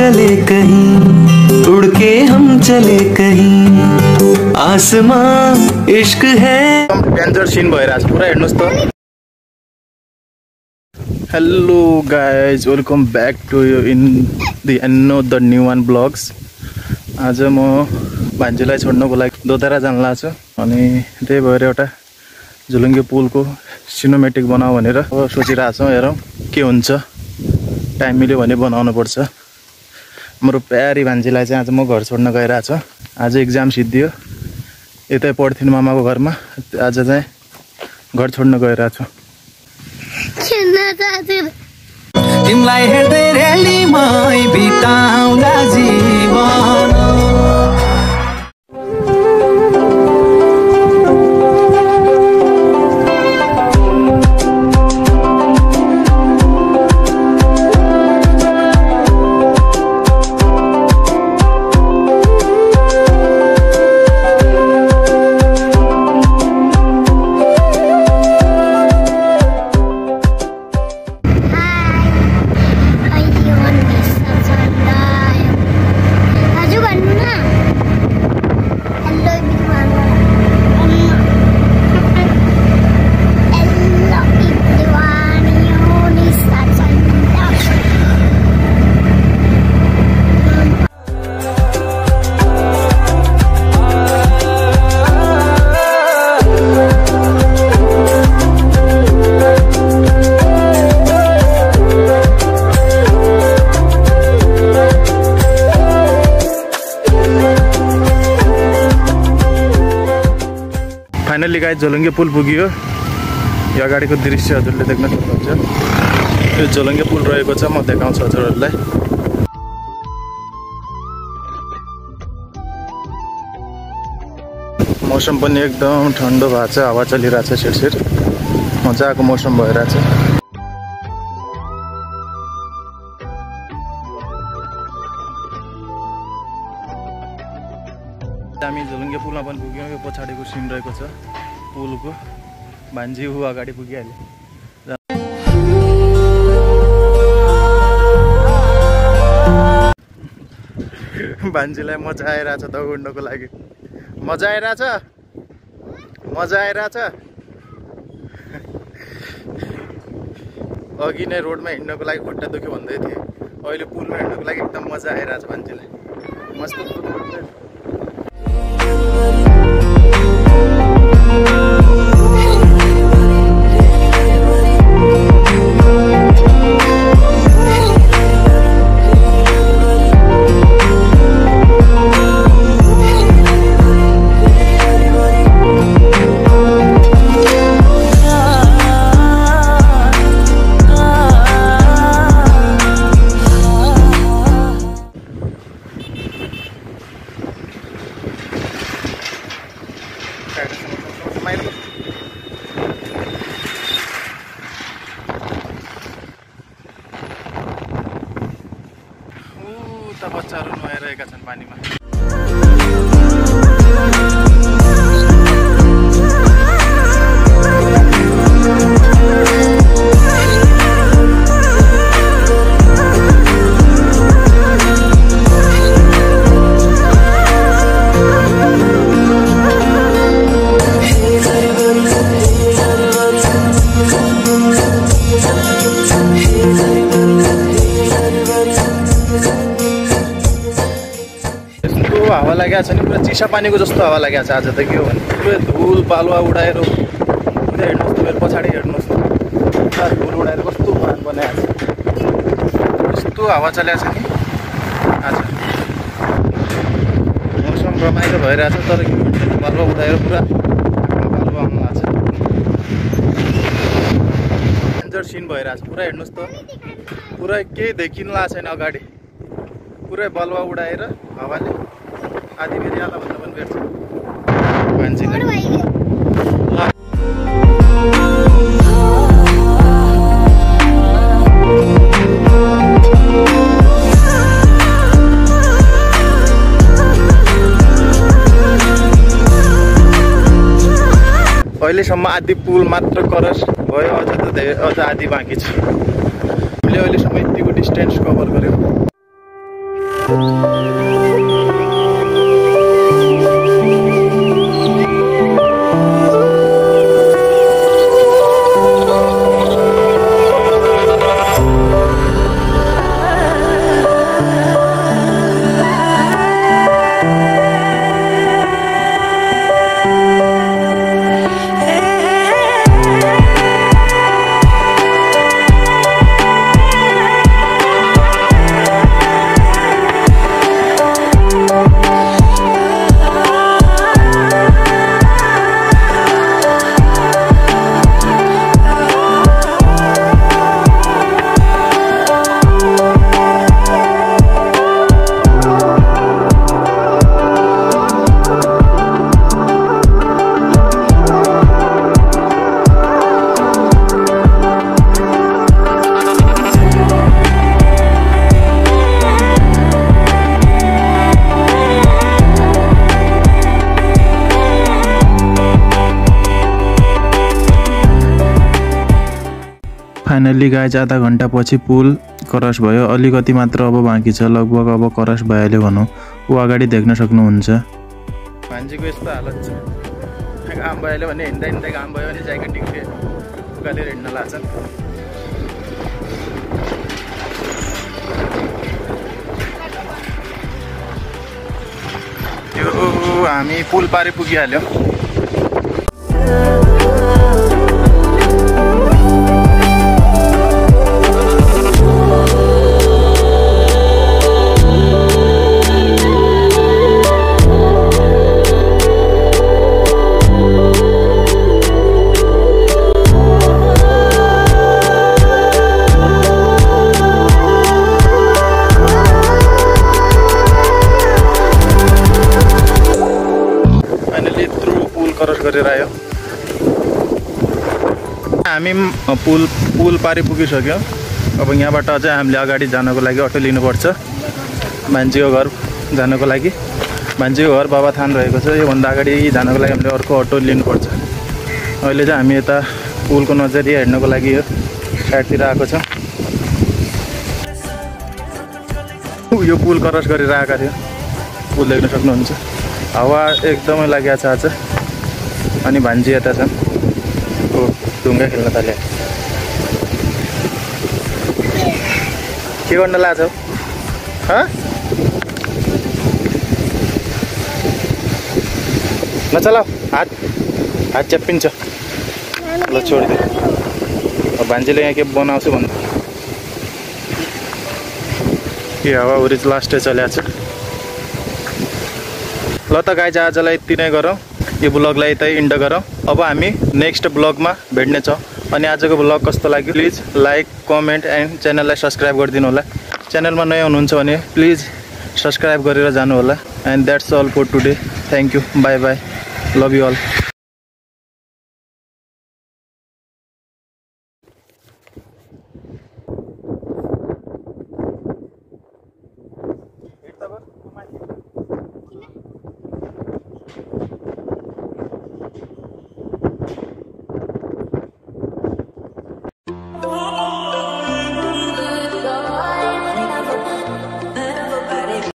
चले कहीं उड़ के हम चले कहीं। आसमां इश्क है। सिन भइरहेको छ पुरा हेर्नुहोस् त hello guys welcome back to you in the the new one vlogs आज म भान्जीलाई छोड्नको लागि दोधारा जान लाग्छु अनि त्यही भएर एउटा झुलुङ्गे पुलको सिनोमेटिक बनाऊ भनेर सोचिरहेको छौँ हेरौँ के हुन्छ। टाइम मिल्यो भने बनाउनु पर्छ हाम्रो प्यारी भान्जीलाई चाहिँ आज म घर छोड्न गइरहेको छु। आज इक्जाम सिद्धियो। यतै पढ्थिन् मामाको घरमा। आज चाहिँ घर छोड्न गइरहेको छु। झोलुङ्गे पुल पुग्यो। यो अगाडिको दृश्य हजुरले देख्न सक्नुहुन्छ। यो झोलुङ्गे पुल रहेको छ म देखाउँछु हजुरहरूलाई। मौसम पनि एकदम ठन्डो भएको छ हावा चलिरहेको छ सिरसिर मजाको मौसम भइरहेछ हामी झुलुङ्गे पुलमा पनि पुग्यौँ यो पछाडिको सिन रहेको छ। पुलको भान्जी ऊ अगाडि पुगिहाल्यो। भान्जीलाई मजा आइरहेछ दौड्नको लागि। मजा आइरहेछ? मजा आइरहेछ? अघि नै रोडमा हिँड्नको लागि खुट्टा दुख्यो भन्दै थिएँ। अहिले पुलमा हिँड्नको लागि एकदम मजा आइरहेछ भान्जीलाई। मस्त लागेको छ नि पुरा चिसा पानीको जस्तो हावा लागेको छ आज त के हो भने। पुरै धुल बालुवा उडाएर उता हेर्नुहोस् त पछाडि हेर्नुहोस्। त पुरा धुल उडाएर कस्तो वाहन बनाएको छ। यस्तो हावा चलेको छ नि। आज। मौसम रमाइलो भइरहेछ तर के भन्छ बालुवा उडाएर पुरा बालुवा आउनु लाग्छ डेन्जर सिन भइरहेछ। पुरा हेर्नुहोस् त। पुरा केही देखिनु लागेको छैन अगाडि। पुरै बलुवा उडाएर हावाले आधी बेरी आला भन्दा पनि भेट्छ मान्छेले अहिलेसम्म आधी पुल मात्र क्रस. भयो अझ त धेरै अझ आधी बाँकी छ हामीले अहिलेसम्म यतिको डिस्टेन्स कभर गऱ्यौँ फाइनल्ली गाइज आधा घन्टापछि पुल क्रस भयो। अलिकति मात्र अब बाँकी छ। लगभग अब क्रस भइहाल्यो भनौँ ऊ अगाडि देख्न सक्नुहुन्छ। मान्छेको यस्तो हालत छ। घाम भइहाल्यो भने हिँड्दा हिँड्दा घाम भयो भने ज्याकेट टिक्ने उकालेर हिँड्न लाग्छ। यो हामी पुल पारि पुगिहाल्यौँ। हामी पुल पुल पारि पुगिसक्यौँ। अब यहाँबाट अझै हामीले अगाडि जानको लागि अटो लिनुपर्छ। मान्छेको घर जानको लागि। मान्छेको घर बाबाथान रहेको छ। योभन्दा अगाडि जानको लागि हामीले अर्को अटो लिनुपर्छ। अहिले चाहिँ हामी यता पुलको नजरिया हेर्नको लागि यो साइडतिर आएको छ। यो पुल क्रस गरेर आएका थियो। पुल देख्न सक्नुहुन्छ। हावा एकदमै लागेको छ आज। अनि भान्जी यता छन्। ढुङ्गा खेल्न थाले। के गर्न लाग्छ नचलाऊ हात हात च्याप्पिन्छ। ल छोडिदियो अब भान्जीले यहाँ के बनाउँछु भन्दा के हावा लास्टै चल्याएको छ ल त गाई आजलाई यति नै गरौँ। यो ब्लगलाई यतै इन्ड गरौँ। अब हामी नेक्स्ट ब्लगमा भेट्नेछौँ। अनि आजको ब्लग कस्तो लाग्यो? प्लिज लाइक कमेन्ट एन्ड च्यानललाई सब्सक्राइब गरिदिनु होला। च्यानलमा नयाँ हुनुहुन्छ भने प्लिज सब्सक्राइब गरेर जानु होला। And that's all for today. Thank you. Bye bye. Love you all